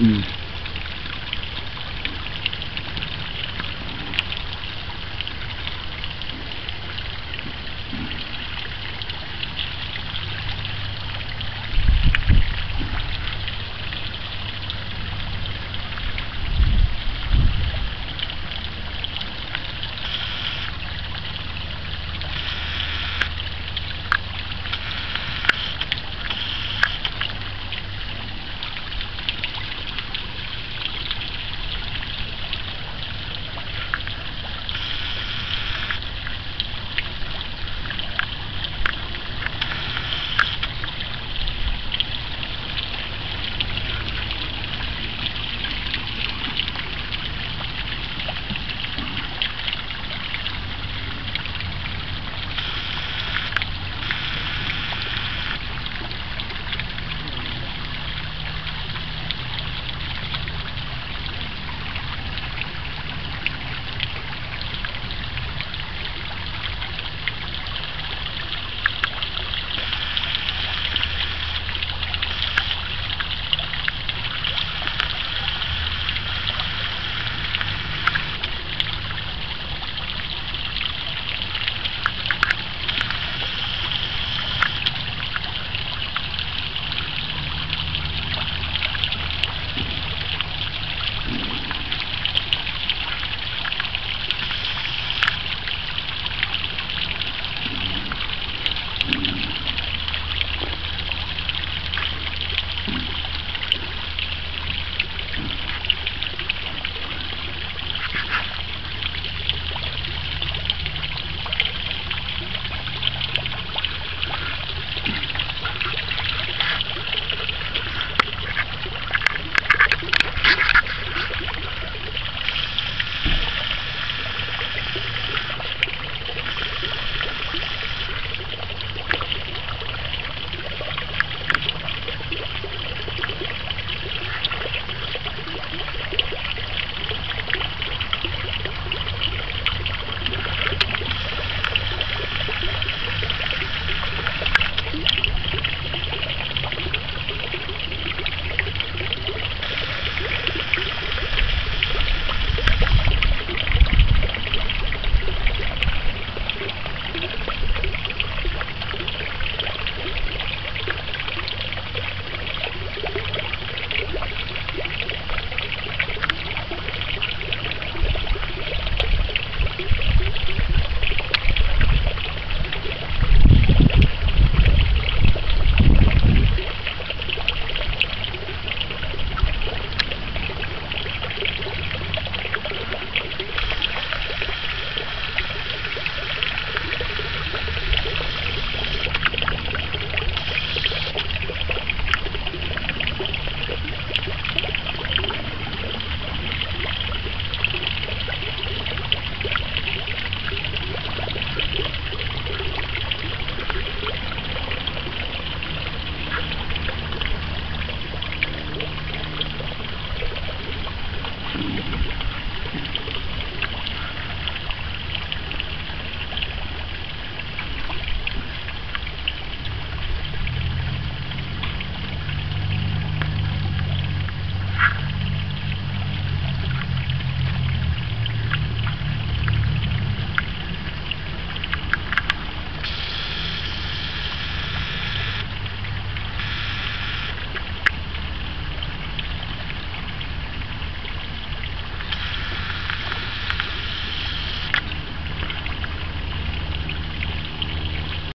Mm.